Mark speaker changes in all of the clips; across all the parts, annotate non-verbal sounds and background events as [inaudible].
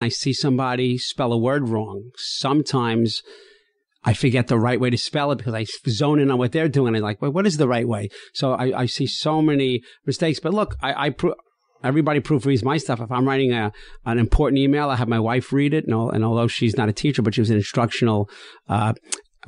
Speaker 1: I see somebody spell a word wrong. Sometimes I forget the right way to spell it because I zone in on what they're doing. I'm like, well, what is the right way? So I, I see so many mistakes. But look, I, I pro- everybody proofreads my stuff. If I'm writing a, an important email, I have my wife read it. And, and although she's not a teacher, but she was an instructional uh,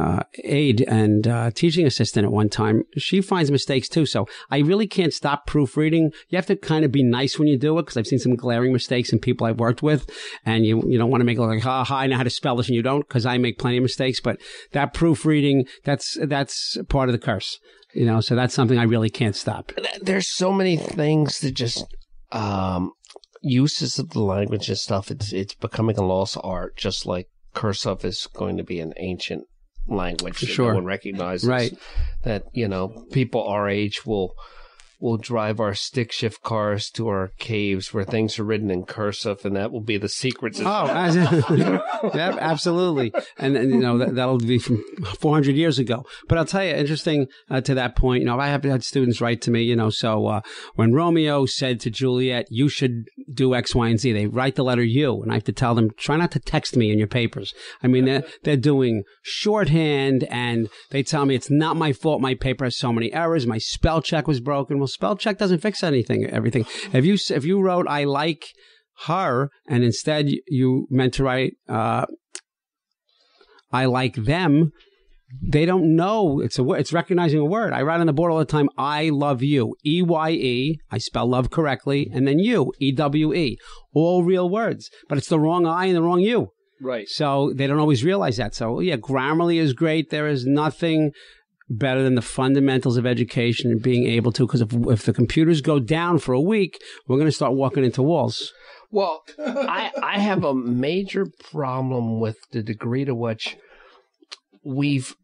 Speaker 1: uh, aide and uh, teaching assistant at one time, she finds mistakes too. So I really can't stop proofreading. You have to kind of be nice when you do it because I've seen some glaring mistakes in people I've worked with, and you you don't want to make it like, ha, ha, I know how to spell this, and you don't because I make plenty of mistakes. But that proofreading, that's that's part of the curse, you know. So that's something I really can't stop.
Speaker 2: There's so many things that just um, uses of the language and stuff. It's it's becoming a lost art, just like cursive is going to be an ancient language that
Speaker 1: Sure.
Speaker 2: no one recognizes.
Speaker 1: Right.
Speaker 2: That you know people our age will will drive our stick shift cars to our caves where things are written in cursive, and that will be the secrets.
Speaker 1: Oh, [laughs] yeah, absolutely. And, and, you know, that, that'll be from 400 years ago. But I'll tell you, interesting uh, to that point, you know, I have had students write to me, you know, so uh, when Romeo said to Juliet, you should do X, Y, and Z, they write the letter U. And I have to tell them, try not to text me in your papers. I mean, they're, they're doing shorthand and they tell me it's not my fault. My paper has so many errors. My spell check was broken. Well, spell check doesn't fix anything, everything. If you, if you wrote, I like, her, and instead you- meant to write, uh, I like them. They don't know it's a. It's recognizing a word. I write on the board all the time. I love you. E Y E. I spell love correctly, and then you. E W E. All real words, but it's the wrong I and the wrong you.
Speaker 2: right.
Speaker 1: So they don't always realize that. So yeah, Grammarly is great. There is nothing better than the fundamentals of education and being able to. Because if if the computers go down for a week, we're going to start walking into walls.
Speaker 2: Well, [laughs] I I have a major problem with the degree to which we've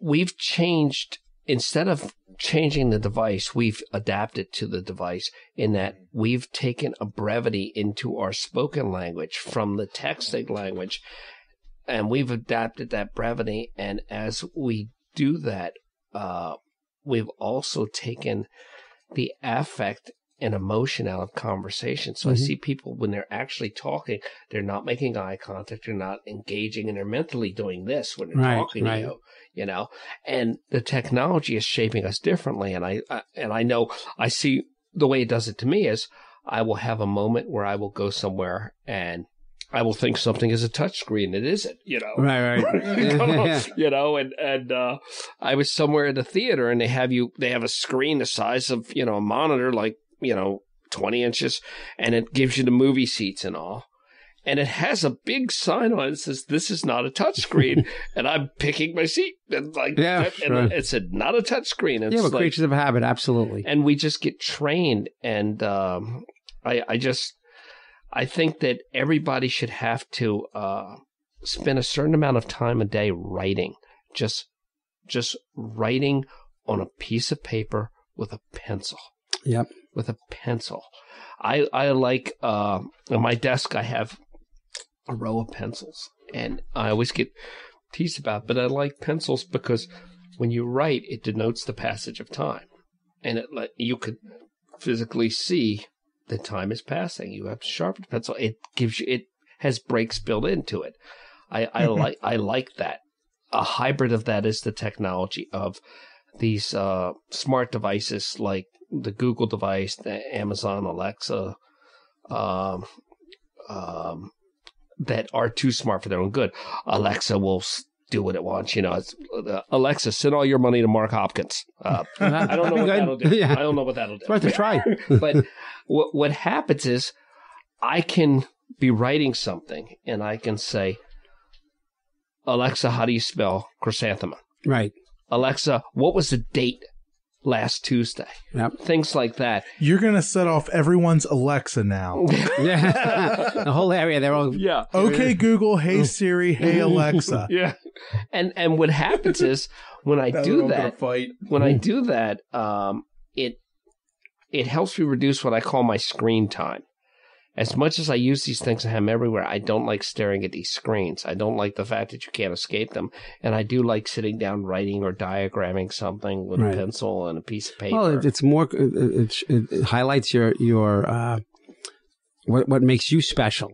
Speaker 2: we've changed instead of changing the device, we've adapted to the device in that we've taken a brevity into our spoken language from the texting language and we've adapted that brevity and as we do that uh, we've also taken the affect and emotion out of conversation. So I
Speaker 1: Mhm.
Speaker 2: see people when they're actually talking, they're not making eye contact, they're not engaging, and they're mentally doing this when they're
Speaker 1: Right,
Speaker 2: talking
Speaker 1: right.
Speaker 2: to you. You know, and the technology is shaping us differently. And I, I and I know I see the way it does it to me is I will have a moment where I will go somewhere and I will think something is a touchscreen. It isn't. You know,
Speaker 1: Right, right. [laughs] [laughs]
Speaker 2: you know, and and uh, I was somewhere at a theater, and they have you. They have a screen the size of you know a monitor, like you know twenty inches, and it gives you the movie seats and all. And it has a big sign on it that says, "This is not a touchscreen," [laughs] and I'm picking my seat, and like,
Speaker 1: Yeah,
Speaker 2: that- and it said, "Not a touchscreen." It's
Speaker 1: yeah, but
Speaker 2: like,
Speaker 1: creatures of habit, absolutely.
Speaker 2: and we just get trained and um, I, I just i think that everybody should have to uh, spend a certain amount of time a day writing. Just just writing on a piece of paper with a pencil.
Speaker 1: Yep.
Speaker 2: with a pencil. I i like uh, on my desk i have a row of pencils. And i always get teased about but i like pencils because when you write it denotes the passage of time. And it let you could physically see the time is passing. You have to sharpen the pencil. It gives you it has breaks built into it. I, I like I like that. A hybrid of that is the technology of these uh, smart devices like the Google device, the Amazon Alexa, um, um, that are too smart for their own good. Alexa will do what it wants. You know, it's, uh, Alexa, send all your money to Mark Hopkins. Uh, [laughs] I don't know what that'll do.
Speaker 1: Yeah.
Speaker 2: I don't know what that'll do.
Speaker 1: It's worth a try. [laughs]
Speaker 2: but what what happens is I can be writing something and I can say, Alexa, how do you spell chrysanthemum?
Speaker 1: right.
Speaker 2: Alexa, what was the date last Tuesday?
Speaker 1: Yep.
Speaker 2: Things like that.
Speaker 3: You're gonna set off everyone's Alexa now.
Speaker 1: Yeah. [laughs] [laughs] the whole area, they're all.
Speaker 2: Yeah.
Speaker 3: Okay, Google. Hey Siri. Hey [laughs] Alexa.
Speaker 2: Yeah. And and what happens is when I do that,
Speaker 3: fight.
Speaker 2: when I do that, um, it it helps me reduce what I call my screen time. As much as I use these things and have them everywhere, I don't like staring at these screens. I don't like the fact that you can't escape them, and I do like sitting down writing or diagramming something with
Speaker 1: Right.
Speaker 2: a pencil and a piece of paper.
Speaker 1: Well, it, it's more. It, it, it highlights your your uh, what what makes you special.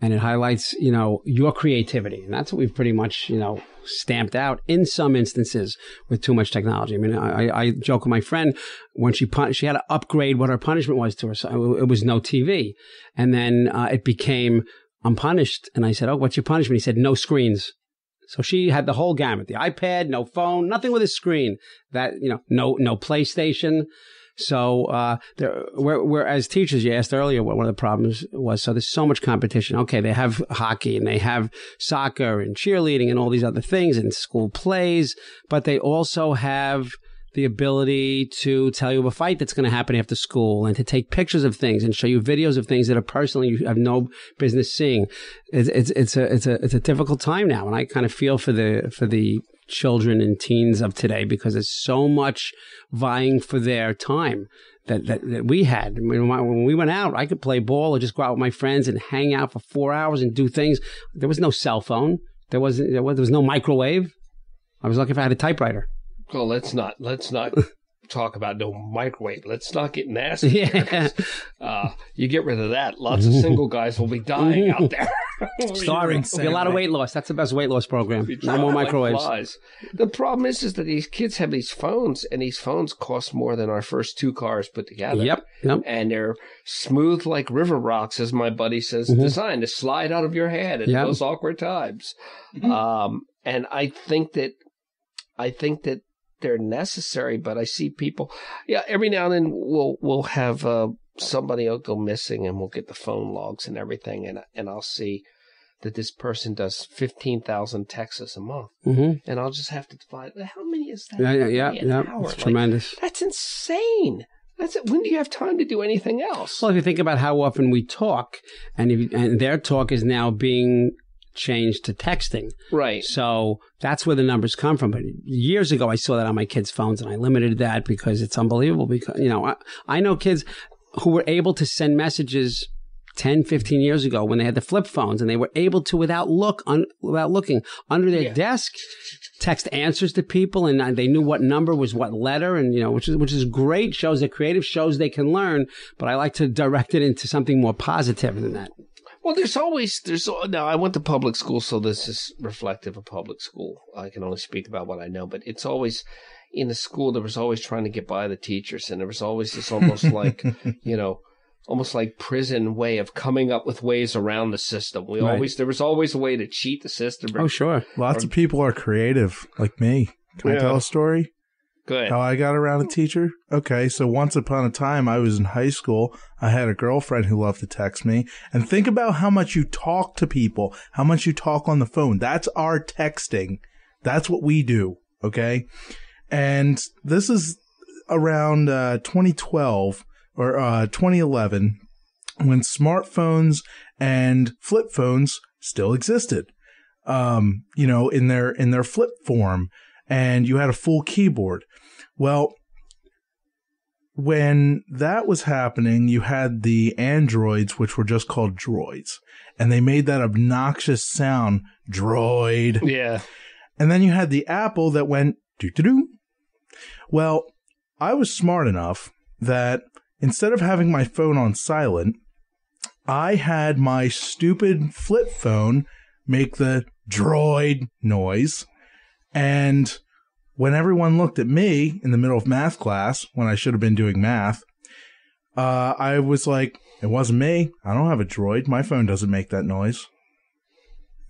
Speaker 1: And it highlights, you know, your creativity. And that's what we've pretty much, you know, stamped out in some instances with too much technology. I mean, I, I joke with my friend when she pun- she had to upgrade what her punishment was to her. So it was no TV. And then uh, it became, I'm punished. And I said, Oh, what's your punishment? He said, no screens. So she had the whole gamut: the iPad, no phone, nothing with a screen. That you know, no no PlayStation. So, uh, there, we're, we're, as teachers, you asked earlier what one of the problems was. So there's so much competition. Okay, they have hockey and they have soccer and cheerleading and all these other things and school plays, but they also have the ability to tell you of a fight that's going to happen after school and to take pictures of things and show you videos of things that are personally you have no business seeing. It's, it's, it's a, it's a, it's a difficult time now. And I kind of feel for the, for the children and teens of today because there's so much vying for their time that, that, that we had. When we went out, I could play ball or just go out with my friends and hang out for four hours and do things. There was no cell phone. There was, there was, there was no microwave. I was lucky if I had a typewriter.
Speaker 2: Well, let's not let's not [laughs] talk about no microwave. Let's not get nasty.
Speaker 1: Yeah. [laughs]
Speaker 2: Uh, you get rid of that, lots of [laughs] single guys will be dying out there. [laughs]
Speaker 1: Starving. Be a lot of weight loss. That's the best weight loss program. No more microwaves.
Speaker 2: Like the problem is, is that these kids have these phones, and these phones cost more than our first two cars put together.
Speaker 1: Yep. Yep.
Speaker 2: And they're smooth like river rocks, as my buddy says,
Speaker 1: Mm-hmm.
Speaker 2: designed to slide out of your hand at
Speaker 1: Yep.
Speaker 2: those awkward times.
Speaker 1: Mm-hmm.
Speaker 2: Um, and I think that, I think that they're necessary, but I see people, yeah, every now and then we'll we'll have uh, somebody will go missing, and we'll get the phone logs and everything, and and I'll see that this person does fifteen thousand texts a month,
Speaker 1: hmm
Speaker 2: and I'll just have to divide. How many is that?
Speaker 1: Yeah, yeah, yeah, yeah. It's
Speaker 2: Like,
Speaker 1: tremendous.
Speaker 2: that's insane. That's it. When do you have time to do anything else?
Speaker 1: Well, if you think about how often we talk, and if, and their talk is now being changed to texting,
Speaker 2: right.
Speaker 1: so that's where the numbers come from. But years ago, I saw that on my kids' phones, and I limited that because it's unbelievable. Because you know, I, I know kids who were able to send messages 10, 15 years ago when they had the flip phones, and they were able to, without look, un, without looking under their
Speaker 2: Yeah.
Speaker 1: desk, text answers to people, and uh, they knew what number was what letter, and you know, which is which is great. Shows they're creative, shows they can learn. But I like to direct it into something more positive than that.
Speaker 2: Well, there's always there's now. I went to public school, so this is reflective of public school. I can only speak about what I know, but it's always in the school. There was always trying to get by the teachers, and there was always this almost like [laughs] you know, almost like prison way of coming up with ways around the system. We
Speaker 1: Right.
Speaker 2: always there was always a way to cheat the system.
Speaker 1: Oh, sure.
Speaker 3: Lots of people are creative, like me. Can I tell a story?
Speaker 2: Good.
Speaker 3: How I got around a teacher? Okay, so once upon a time, I was in high school. I had a girlfriend who loved to text me. And think about how much you talk to people, how much you talk on the phone. That's our texting. That's what we do. Okay. And this is around uh, 2012 or uh, 2011 when smartphones and flip phones still existed. Um, you know, in their in their flip form, and you had a full keyboard. Well, when that was happening, you had the androids, which were just called droids, and they made that obnoxious sound, droid.
Speaker 2: yeah.
Speaker 3: And then you had the Apple that went doo doo doo. Well, I was smart enough that instead of having my phone on silent, I had my stupid flip phone make the droid noise. And when everyone looked at me in the middle of math class, when I should have been doing math, uh, I was like, it wasn't me. I don't have a droid. My phone doesn't make that noise.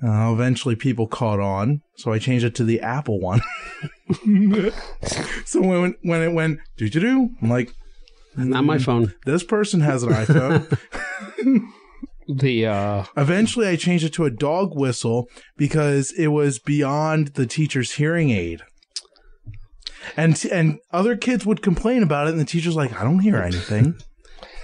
Speaker 3: Uh, eventually, people caught on, so I changed it to the Apple one. [laughs] so when when it went doo doo doo, I'm like,
Speaker 1: Not my phone.
Speaker 3: this person has an iPhone. [laughs]
Speaker 2: The uh,
Speaker 3: Eventually, I changed it to a dog whistle because it was beyond the teacher's hearing aid. And and other kids would complain about it, and the teacher's like, "I don't hear anything."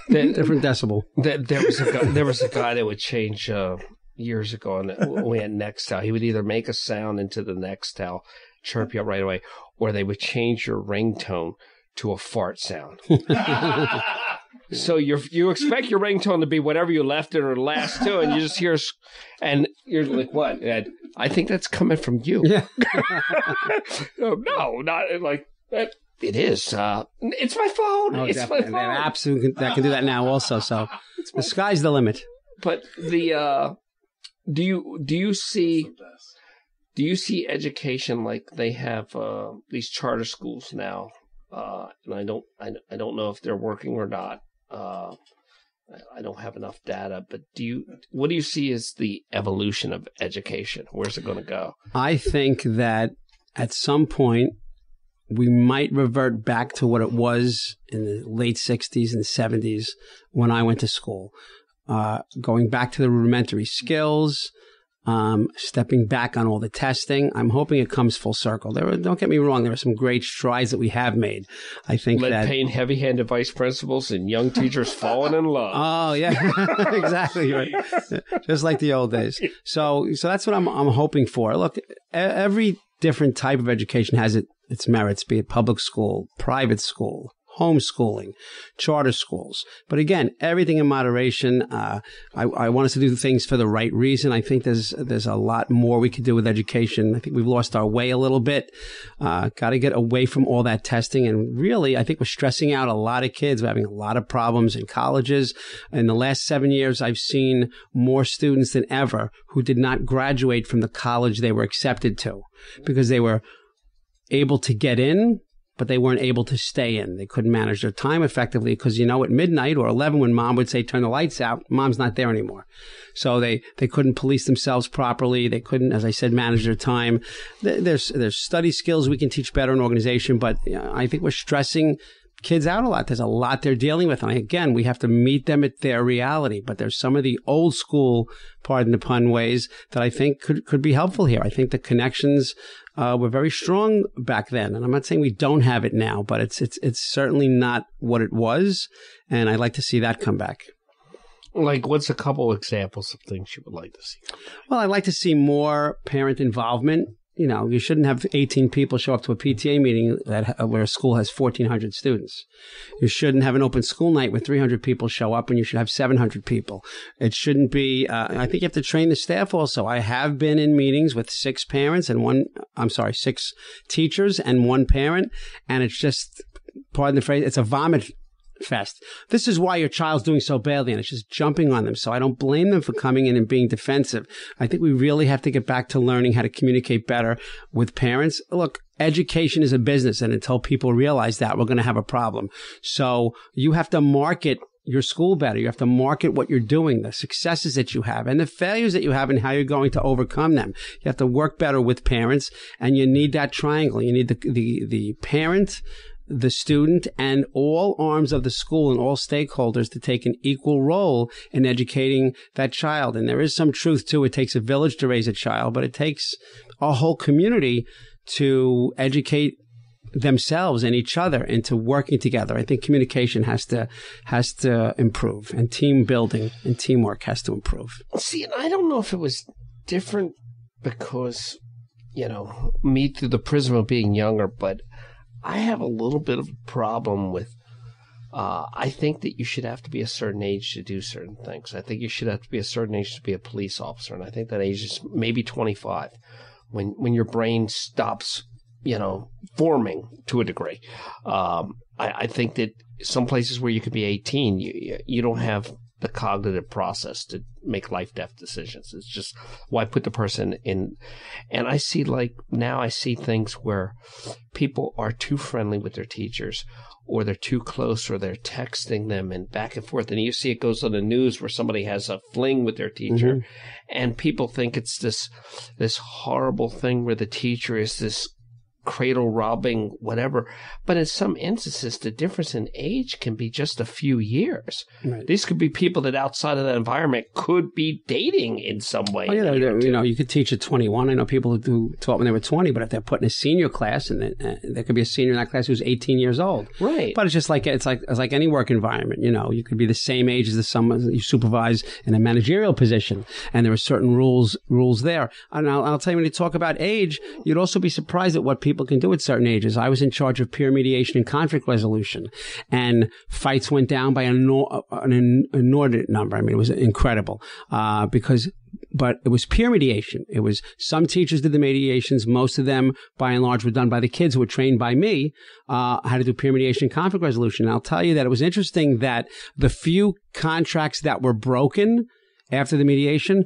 Speaker 2: the,
Speaker 1: Different decibel.
Speaker 2: There, there was a guy, there was a guy that would change uh, years ago, and we had Nextel. He would either make a sound into the Nextel, chirp you up right away, or they would change your ringtone to a fart sound. [laughs] so you you expect your ringtone to be whatever you left it or last to, and you just hear, and you're like, "What?" And I think that's coming from you.
Speaker 1: Yeah. [laughs]
Speaker 2: No, not like that. It is. Uh, it's my phone.
Speaker 1: Oh,
Speaker 2: it's
Speaker 1: definitely.
Speaker 2: my phone.
Speaker 1: apps that can do that now also. So [laughs] the sky's the limit.
Speaker 2: but the uh do you do you see do you see education like they have uh, these charter schools now? Uh, and I don't I, I don't know if they're working or not. Uh, I don't have enough data, but do you what do you see as the evolution of education? Where's it going to go?
Speaker 1: I think that at some point we might revert back to what it was in the late 60s and 70s when I went to school. Uh, going back to the rudimentary skills, um, stepping back on all the testing. I'm hoping it comes full circle. There, are, don't get me wrong. There are some great strides that we have made. I think
Speaker 2: Lead
Speaker 1: that
Speaker 2: paint, heavy-handed vice principals, and young teachers [laughs] falling in love.
Speaker 1: Oh yeah, [laughs] exactly right. [laughs] Just like the old days. So, so that's what I'm I'm hoping for. Look, every different type of education has it, its merits, be it public school, private school, homeschooling, charter schools. But again, everything in moderation. Uh, I, I, want us to do things for the right reason. I think there's there's a lot more we could do with education. I think we've lost our way a little bit. Uh, Got to get away from all that testing. And really, I think we're stressing out a lot of kids. We're having a lot of problems in colleges. In the last seven years, I've seen more students than ever who did not graduate from the college they were accepted to because they were able to get in but they weren't able to stay in. They couldn't manage their time effectively because, you know, at midnight or 11 when mom would say, turn the lights out, mom's not there anymore. So they, they couldn't police themselves properly. They couldn't, as I said, manage their time. There's, there's study skills we can teach better in organization, but I think we're stressing kids out a lot. There's a lot they're dealing with. And again, we have to meet them at their reality. But there's some of the old school, pardon the pun, ways that I think could, could be helpful here. I think the connections uh, were very strong back then. And I'm not saying we don't have it now, but it's, it's, it's certainly not what it was. And I'd like to see that come back.
Speaker 2: Like, what's a couple examples of things you would like to see?
Speaker 1: Well, I'd like to see more parent involvement you know, you shouldn't have 18 people show up to a PTA meeting that where a school has 1,400 students. You shouldn't have an open school night where 300 people show up and you should have 700 people. It shouldn't be, uh, I think you have to train the staff also. I have been in meetings with six parents and one, I'm sorry, six teachers and one parent, and it's just, pardon the phrase, it's a vomit fest. This is why your child's doing so badly, and it's just jumping on them. So I don't blame them for coming in and being defensive. I think we really have to get back to learning how to communicate better with parents. Look, education is a business, and until people realize that, we're going to have a problem. So you have to market your school better. You have to market what you're doing, the successes that you have and the failures that you have and how you're going to overcome them. You have to work better with parents and you need that triangle. You need the, the, the parent, the student and all arms of the school and all stakeholders to take an equal role in educating that child. And there is some truth to it. takes a village to raise a child, but it takes a whole community to educate themselves and each other into working together. I think communication has to has to improve and team building and teamwork has to improve.
Speaker 2: See, and I don't know if it was different because you know, me through the prism of being younger, but I have a little bit of a problem with. Uh, I think that you should have to be a certain age to do certain things. I think you should have to be a certain age to be a police officer, and I think that age is maybe 25, when when your brain stops, you know, forming to a degree. Um, I, I, think that some places where you could be 18, you you don't have the cognitive process to make life death decisions. It's just why put the person in. And I see like now I see things where people are too friendly with their teachers or they're too close or they're texting them and back and forth. And you see it goes on the news where somebody has a fling with their teacher mm-hmm. and people think it's this, this horrible thing where the teacher is this cradle robbing, whatever. But in some instances, the difference in age can be just a few years. Right. These could be people that outside of that environment could be dating in some way.
Speaker 1: Oh, yeah, you know, you could teach at 21. I know people who do taught when they were 20, but if they're put in a senior class and uh, there could be a senior in that class who's 18 years old.
Speaker 2: Right.
Speaker 1: But it's just like, it's like, it's like any work environment. You know, you could be the same age as the someone you supervise in a managerial position and there are certain rules, rules there. And I'll, I'll tell you when you talk about age, you'd also be surprised at what people people can do at certain ages. I was in charge of peer mediation and conflict resolution, and fights went down by an, an inordinate number. I mean, it was incredible uh, because but it was peer mediation. It was some teachers did the mediations. Most of them, by and large, were done by the kids who were trained by me uh, how to do peer mediation and conflict resolution. And I'll tell you that it was interesting that the few contracts that were broken after the mediation,